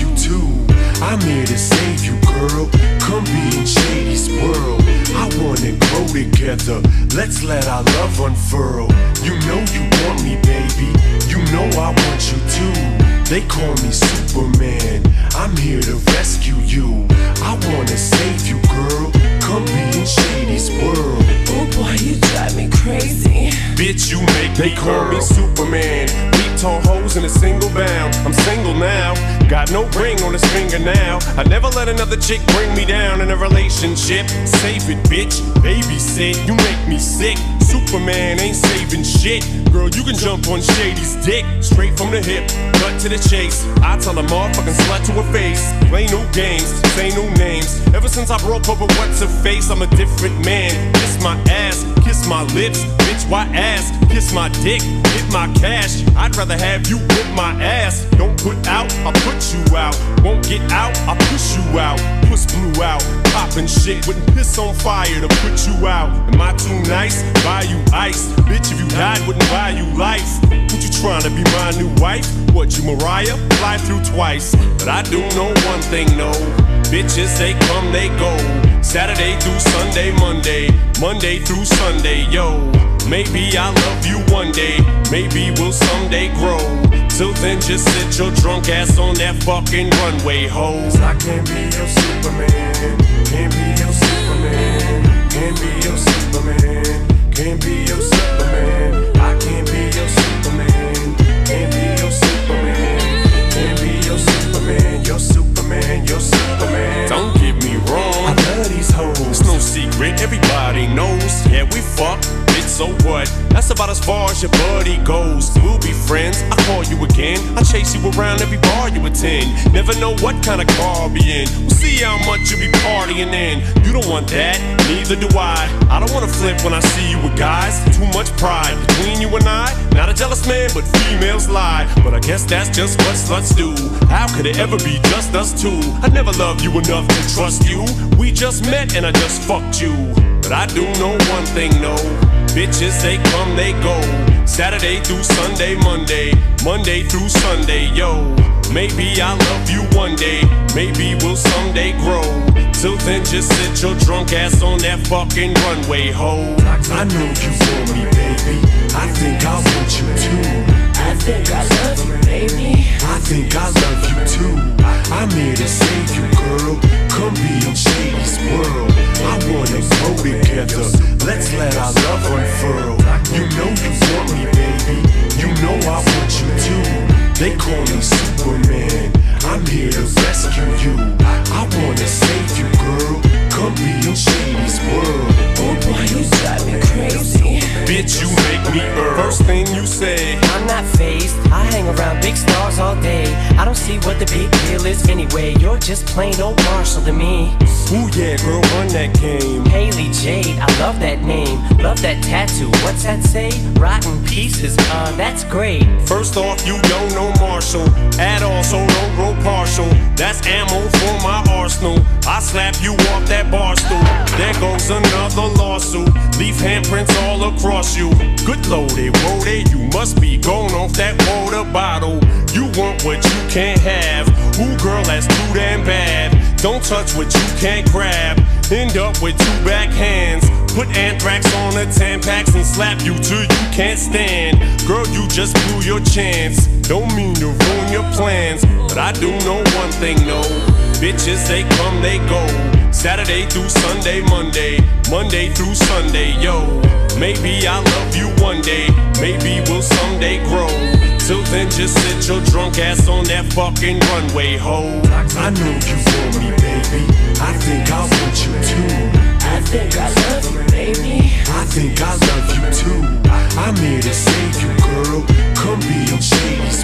you too. I'm here to save you, girl. Come be in Shady's world. I wanna grow together. Let's let our love unfurl. You know you want me, baby. You know I want you too. They call me Superman. I'm here to rescue you. I wanna save you, girl. Come be in Shady's world. Oh boy, you drive me crazy. Bitch, you make They me call me. Superman. Tall hoes in a single bound. I'm single now. Got no ring on his finger now. I never let another chick bring me down in a relationship. Save it, bitch. Babysit. You make me sick. Superman ain't saving shit. Girl, you can jump on Shady's dick. Straight from the hip. Cut to the chase. I tell a motherfucking slut to her face. Play no games. Say no names. Ever since I broke with what's her face, I'm a different man. Kiss my ass. Kiss my lips. Bitch, why ass? Kiss my dick. Get my cash. I'd rather have you whip my ass. Don't put out, I put you out. Won't get out, I push you out. Puss blew out. Poppin' shit. Wouldn't piss on fire to put you out. Am I too nice? Buy you ice. Bitch, if you died, wouldn't buy you life. What you trying to be my new wife? What, you Mariah? Fly through twice. But I do know one thing, no. Bitches, they come, they go. Saturday through Sunday, Monday. Monday through Sunday, yo. Maybe I'll love you one day. Maybe we'll someday grow. Till then, just sit your drunk ass on that fucking runway, ho. I can't be your Superman. Can't be your Superman. Can't be your Superman. So what? That's about as far as your buddy goes. We'll be friends, I call you again. I chase you around every bar you attend. Never know what kind of car I'll be in. We'll see how much you be partying in. You don't want that, neither do I. I don't wanna flip when I see you with guys. Too much pride between you and I. Not a jealous man, but females lie. But I guess that's just what sluts do. How could it ever be just us two? I never loved you enough to trust you. We just met and I just fucked you. But I do know one thing, no. Bitches, they come, they go. Saturday through Sunday, Monday. Monday through Sunday, yo. Maybe I'll love you one day. Maybe we'll someday grow. Till then, just sit your drunk ass on that fucking runway, ho. I know you want me, baby. I think I want you too. I think I love you, baby. I think I love you too. I'm here to save you, girl. Come be in Shady's world. I wanna see what the big deal anyway. You're just plain old Marshall to me. ooh yeah, girl, run that game. Hailie Jade, I love that name. Love that tattoo. What's that say? Rotten pieces. Uh, that's great. First off, you don't know Marshall at all, so don't grow partial. That's ammo for my arsenal. I slap you off that bar stool. There goes another lawsuit. Leave handprints all across you. Good loaded, loaded. You must be going off that water bottle. You want what you can't have. Ooh, girl, that's too damn bad. Don't touch what you can't grab. End up with two back hands. Put anthrax on the Tampax and slap you till you can't stand. Girl, you just blew your chance. Don't mean to ruin your plans, but I do know one thing, no. Bitches, they come, they go. Saturday through Sunday, Monday. Monday through Sunday, yo. Maybe I'll love you one day. Maybe we'll someday grow. Till then, just sit your drunk ass on that fucking runway, ho. I know you want me, baby. I think I want you too. I think I love you, baby. I think I love you too. I'm here to save you, girl. Come be in Shady's